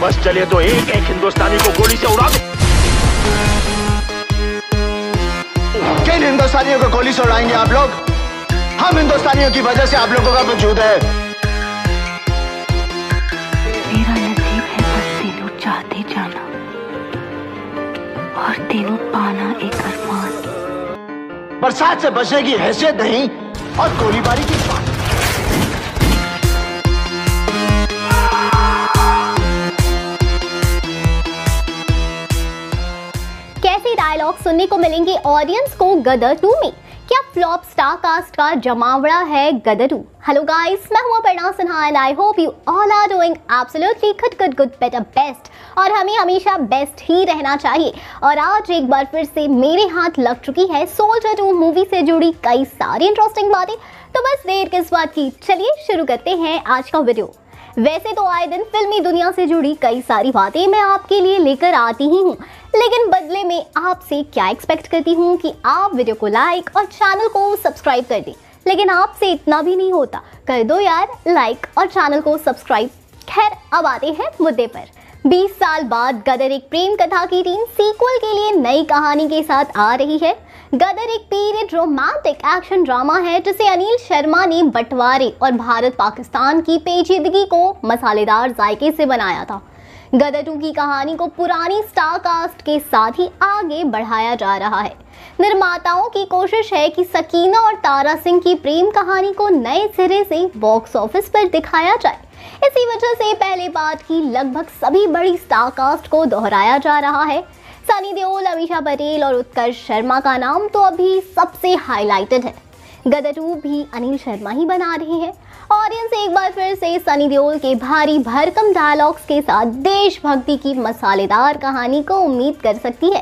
बस चले तो एक एक हिंदुस्तानी को गोली से उड़ा दो। किन हिंदुस्तानियों को गोली से उड़ाएँगे आप लोग? हम हिंदुस्तानियों की वजह से आप लोगों का वजूद है। मेरा नसीब है बस तेनू चाहते जाना और तेनू पाना एक अरमान। बरसात से बचने की हैसियत नहीं और गोलीबारी की बात। कैसे डायलॉग सुनने को मिलेंगे ऑडियंस को गदर टू में। क्या फ्लॉप स्टार कास्ट का जमावड़ा है गदर टू? हेलो गाइस मैं हूँ Aparna Sinha and I hope you all are doing absolutely good good good better best और हमें हमेशा बेस्ट ही रहना चाहिए। और आज एक बार फिर से मेरे हाथ लग चुकी है सोल्जर टू मूवी से जुड़ी कई सारी इंटरेस्टिंग बातें। तो बस देर किस बात की? चलिए शुरू करते हैं आज का वीडियो वैसे तो आए दिन फिल्मी दुनिया से जुड़ी कई सारी बातें मैं आपके लिए लेकर आती ही हूँ। लेकिन बदले में आपसे क्या एक्सपेक्ट करती हूँ कि आप वीडियो को लाइक और चैनल को सब्सक्राइब कर दें। लेकिन आपसे इतना भी नहीं होता। कर दो यार लाइक और चैनल को सब्सक्राइब खैर, अब आते हैं मुद्दे पर। 20 साल बाद गदर एक प्रेम कथा की टीम सीक्वल के लिए नई कहानी के साथ आ रही है। गदर एक पीरियड रोमांटिक एक्शन ड्रामा है, जिसे अनिल शर्मा ने बंटवारे और भारत पाकिस्तान की पेचीदगी को मसालेदार जायके से बनाया था। गदर टू की कहानी को पुरानी स्टार कास्ट के साथ ही आगे बढ़ाया जा रहा है। निर्माताओं की कोशिश है कि सकीना और तारा सिंह की प्रेम कहानी को नए सिरे से बॉक्स ऑफ़िस पर दिखाया जाए। इसी वजह से पहले बात की लगभग सभी बड़ी स्टार कास्ट को दोहराया जा रहा है। सनी देओल, अमीषा पटेल और उत्कर्ष शर्मा का नाम तो अभी सबसे हाईलाइटेड है। गदर टू भी अनिल शर्मा ही बना रहे हैं। ऑडियंस एक बार फिर से सनी देओल के भारी भरकम डायलॉग्स के साथ देशभक्ति की मसालेदार कहानी को उम्मीद कर सकती है।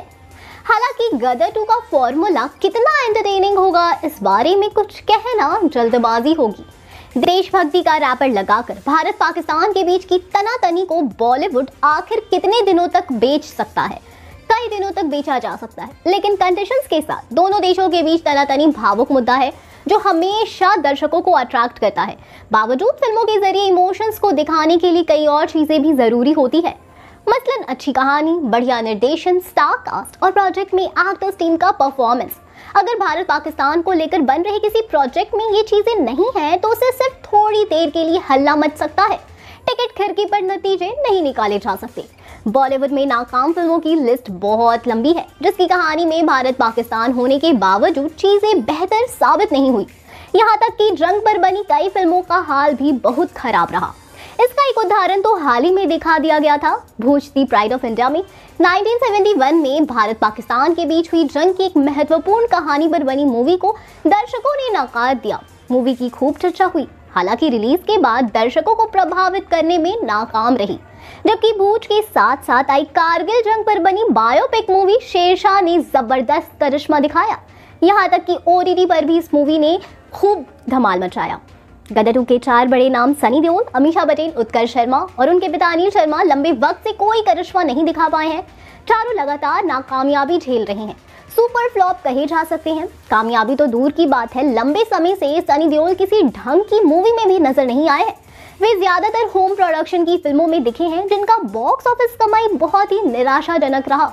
हालाँकि गदर टू का फॉर्मूला कितना एंटरटेनिंग होगा, इस बारे में कुछ कहना जल्दबाजी होगी। देशभक्ति का रैपर लगाकर भारत पाकिस्तान के बीच की तनातनी को बॉलीवुड आखिर कितने दिनों तक बेच सकता है? कई दिनों तक बेचा जा सकता है, लेकिन कंडीशंस के साथ दोनों देशों के बीच तनातनी भावुक मुद्दा है। जो हमेशा दर्शकों को अट्रैक्ट करता है। बावजूद फ़िल्मों के ज़रिए इमोशंस को दिखाने के लिए कई और चीज़ें भी ज़रूरी होती है। मसलन, अच्छी कहानी, बढ़िया निर्देशन स्टार कास्ट और प्रोजेक्ट में एक्टर्स टीम का परफॉर्मेंस अगर भारत पाकिस्तान को लेकर बन रहे किसी प्रोजेक्ट में ये चीज़ें नहीं हैं तो उसे सिर्फ़ थोड़ी देर के लिए हल्ला मच सकता है। टिकट खिड़की पर नतीजे नहीं निकाले जा सकते। बॉलीवुड में नाकाम फ़िल्मों की लिस्ट बहुत लंबी है, जिसकी कहानी में भारत पाकिस्तान होने के बावजूद चीज़ें बेहतर साबित नहीं हुई। यहाँ तक कि जंग पर बनी कई फ़िल्मों का हाल भी बहुत खराब रहा। इसका एक उदाहरण तो हाल ही में दिखा दिया गया था Bhuj the pride of India में। 1971 में भारत पाकिस्तान के बीच हुई जंग की एक महत्वपूर्ण कहानी पर बनी मूवी को दर्शकों ने नकार दिया। मूवी की खूब चर्चा हुई, हालाँकि रिलीज़ के बाद दर्शकों को प्रभावित करने में नाकाम रही। जबकि भूज के साथ साथ आई कारगिल जंग पर बनी बायोपिक मूवी शेरशाह ने ज़बरदस्त करिश्मा दिखाया। यहाँ तक कि ओटीटी पर भी इस मूवी ने खूब धमाल मचाया। गदर के चार बड़े नाम सनी देओल, अमीषा पटेल उत्कर्ष शर्मा और उनके पिता अनिल शर्मा लंबे वक्त से कोई करिश्मा नहीं दिखा पाए हैं। चारों लगातार नाकामयाबी झेल रहे हैं। सुपर फ्लॉप कहे जा सकते हैं। कामयाबी तो दूर की बात है, लंबे समय से सनी देओल किसी ढंग की मूवी में भी नज़र नहीं आए हैं। वे ज़्यादातर होम प्रोडक्शन की फ़िल्मों में दिखे हैं, जिनका बॉक्स ऑफ़िस कमाई बहुत ही निराशाजनक रहा।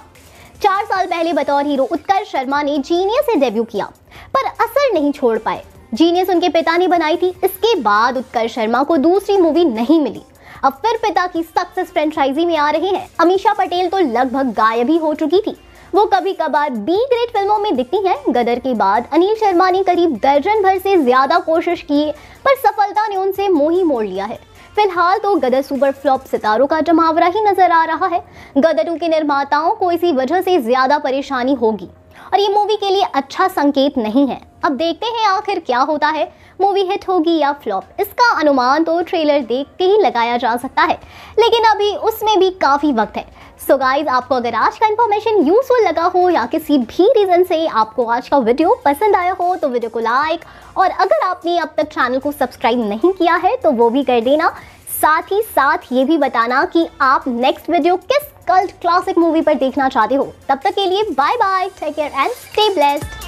चार साल पहले बतौर हीरो उत्कर्ष शर्मा ने जीनियस से डेब्यू किया, पर असर नहीं छोड़ पाए। जीनियस उनके पिता ने बनाई थी, इसके बाद उत्कर्ष शर्मा को दूसरी मूवी नहीं मिली। अब फिर पिता की सक्सेस फ्रेंचाइजी में आ रहे हैं। अमीशा पटेल तो लगभग गायब ही हो चुकी थी। वो कभी कभार बी ग्रेड फ़िल्मों में दिखती हैं। गदर के बाद अनिल शर्मा ने करीब दर्जन भर से ज़्यादा कोशिश की, पर सफलता ने उनसे मोह ही मोड़ लिया है। फ़िलहाल तो गदर सुपर फ्लॉप सितारों का जमावरा ही नज़र आ रहा है। गदर के निर्माताओं को इसी वजह से ज़्यादा परेशानी होगी। और ये मूवी के लिए अच्छा संकेत नहीं है। अब देखते हैं आखिर क्या होता है। मूवी हिट होगी या फ्लॉप इसका अनुमान तो ट्रेलर देख के ही लगाया जा सकता है। लेकिन अभी उसमें भी काफ़ी वक्त है। सो so गाइज़ आपको अगर आज का इन्फॉर्मेशन यूजफुल लगा हो या किसी भी रीज़न से आपको आज का वीडियो पसंद आया हो तो वीडियो को लाइक और अगर आपने अब तक चैनल को सब्सक्राइब नहीं किया है तो वो भी कर देना। साथ ही साथ ये भी बताना कि आप नेक्स्ट वीडियो किस कल्ट क्लासिक मूवी पर देखना चाहते हो, तब तक के लिए bye bye take care and stay blessed